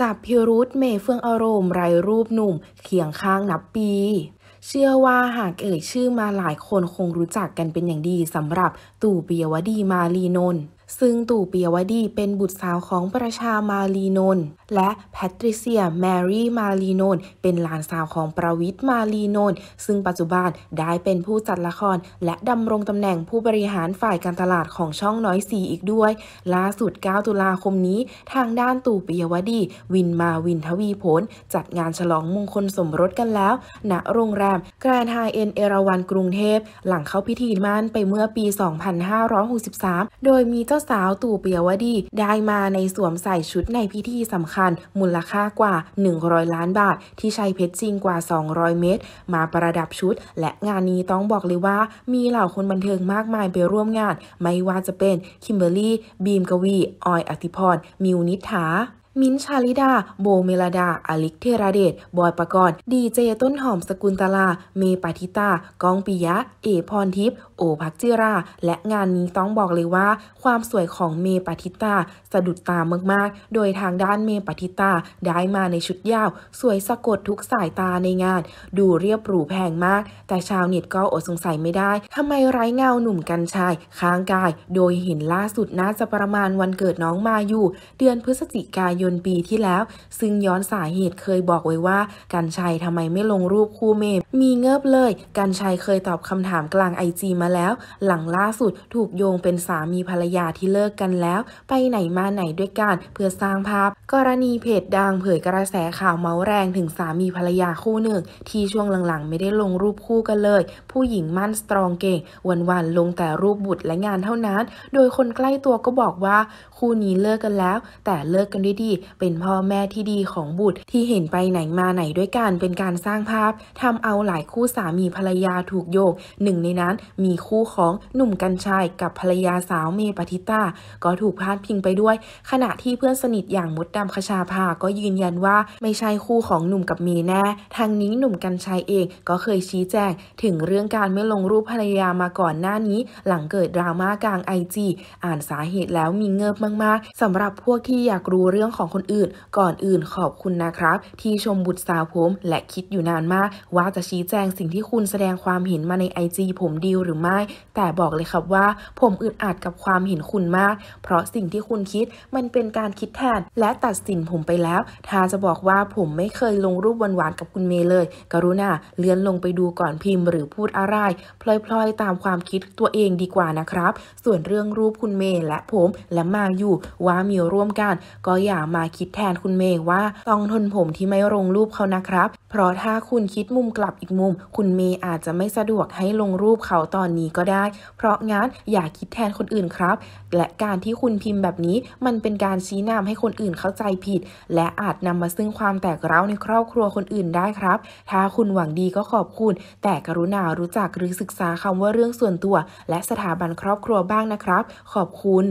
จับพิรุธเมเฟื่องอารมณ์ไรรูปหนุ่มเคียงข้างนับปี เชื่อว่าหากเอ่ยชื่อมาหลายคนคงรู้จักกันเป็นอย่างดีสำหรับตู่ปิยวดีมาลีนนท์ ซึ่งตู่ปิยวดีเป็นบุตรสาวของประชามาลีนนท์และแพทริเซียแมรี่มาลีนนท์เป็นหลานสาวของประวิทย์มาลีนนท์ซึ่งปัจจุบันได้เป็นผู้จัดละคร และดำรงตำแหน่งผู้บริหารฝ่ายการตลาดของช่องน้อยสีอีกด้วย ล่าสุด 9 ตุลาคมนี้ ทางด้านตู่ปิยวดี วินมาวินทวีผล จัดงานฉลองมงคลสมรสกันแล้ว ณโรงแรมแกรนด์ไฮแอทเอราวัณกรุงเทพ หลังเข้าพิธีหมั้นไปเมื่อปี 2563 โดยมีเจ้าาสาวตู่เปียวดี ได้มาในสวมใส่ชุดในพิธีสำคัญ มูลค่ากว่า 100 ล้านบาท ที่ใช้เพชรจริงกว่า 200 เม็ดมาประดับชุด และงานนี้ต้องบอกเลยว่า มีเหล่าคนบันเทิงมากมายไปร่วมงาน ไม่ว่าจะเป็นคิมเบอร์รี่ บีมกวี ออยอธิพร มิวนิษฐา มิ้นชาลิดา โบเมลดา อเล็กธีรเดช บอยปกรณ์ ดีเจต้นหอมศกุนตลา เมย์ปทิดา ก้องปิยะ เอ๋พรทิพย์ โอ๋ภัคจีรา และงานนี้ต้องบอกเลยว่า ความสวยของเมย์ปทิดา สะดุดตามากๆ โดยทางด้านเมย์ปทิดาได้มาในชุดยาว สวยสะกดทุกสายตาในงาน ดูเรียบหรูแพงมาก แต่ชาวเน็ตก็อดสงสัยไม่ได้ทำไมไร้เงาหนุ่มกัญชัยค้างกาย โดยเห็นล่าสุดน่าจะประมาณวันเกิดน้องมาอยู่ เดือนพฤศจิกายนปีที่แล้ว ซึ่งย้อนสาเหตุเคยบอกไว้ว่ากัญชัยทำไมไม่ลงรูปคู่เมมมีเงิบเลย กัญชัยเคยตอบคำถามกลางไอจีมาแล้ว หลังล่าสุดถูกโยงเป็นสามีภรรยาที่เลิกกันแล้ว ไปไหนมาไหนด้วยกันเพื่อสร้างภาพ กรณีเพจดังเผยกระแสข่าวเมาส์แรงถึงสามีภรรยาคู่หนึ่ง ที่ช่วงหลังๆ ไม่ได้ลงรูปคู่กันเลย ผู้หญิงมั่นสตรองเก่ง วันๆลงแต่รูปบุตรและงานเท่านั้น โดยคนใกล้ตัวก็บอกว่าคู่นี้เลิกกันแล้ว แต่เลิกกันด้วยดี เป็นพ่อแม่ที่ดีของบุตรที่เห็นไปไหนมาไหนด้วยกันเป็นการสร้างภาพทำเอาหลายคู่สามีภรรยาถูกโยงหนึ่งในนั้นมีคู่ของหนุ่มกัญชัยกับภรรยาสาวเมปฏิตาก็ถูกพาดพิงไปด้วย ขณะที่เพื่อนสนิทอย่างมดดำคชาภาก็ยืนยันว่าไม่ใช่คู่ของหนุ่มกับเมแน่ ทางนี้หนุ่มกัญชัยเองก็เคยชี้แจงถึงเรื่องการไม่ลงรูปภรรยามาก่อนหน้านี้ หลังเกิดดราม่ากลางไอจีอ่านสาเหตุแล้วมีเงิบมากๆสำหรับพวกที่อยากรู้เรื่องของคนอื่น ก่อนอื่นขอบคุณนะครับ ที่ชมบุตรสาวผมและคิดอยู่นานมาก ว่าจะชี้แจงสิ่งที่คุณแสดงความเห็นมาในไอจีผมดีหรือไม่ แต่บอกเลยครับว่า ผมอึดอัดกับความเห็นคุณมาก เพราะสิ่งที่คุณคิดมันเป็นการคิดแทนและตัดสินผมไปแล้ว ถ้าจะบอกว่าผมไม่เคยลงรูปหวานๆกับคุณเมย์เลย กรุณาเลื่อนลงไปดูก่อนพิมพ์หรือพูดอะไร พลอยๆ ตามความคิดตัวเองดีกว่านะครับ ส่วนเรื่องรูปคุณเมย์และผมและมาอยู่ว่ามีร่วมกัน ก็อย่ามาคิดแทนคุณเมย์ว่าต้องทนผมที่ไม่ลงรูปเขานะครับเพราะถ้าคุณคิดมุมกลับอีกมุม คุณเมย์อาจจะไม่สะดวกให้ลงรูปเขาตอนนี้ก็ได้ เพราะงั้นอย่าคิดแทนคนอื่นครับ และการที่คุณพิมพ์แบบนี้มันเป็นการชี้นำให้คนอื่นเข้าใจผิด และอาจนำมาซึ่งความแตกร้าวในครอบครัวคนอื่นได้ครับ ถ้าคุณหวังดีก็ขอบคุณ แต่กรุณารู้จักหรือศึกษาคำว่าเรื่องส่วนตัว และสถาบันครอบครัวบ้างนะครับ ขอบคุณ